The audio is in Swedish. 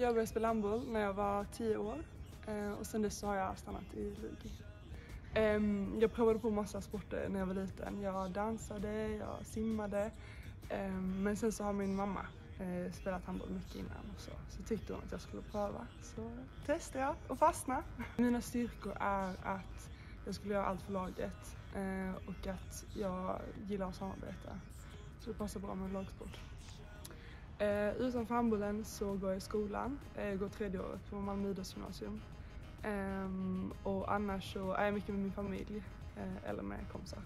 Jag började spela handboll när jag var 10 år eh, och sen dess så har jag stannat i Lugi. Ehm, jag provade på massa sporter när jag var liten. Jag dansade, jag simmade ehm, men sen så har min mamma eh, spelat handboll mycket innan och så, så tyckte hon att jag skulle pröva. Så testade jag och fastnade. Mina styrkor är att jag skulle göra allt för laget eh, och att jag gillar att samarbeta. Så det passar bra med lagsport. Eh, utanför handbollen så går jag i skolan. Jag går tredje året på Malmö idrottsgymnasium. Eh, och annars så är jag mycket med min familj eh, eller med kompisar.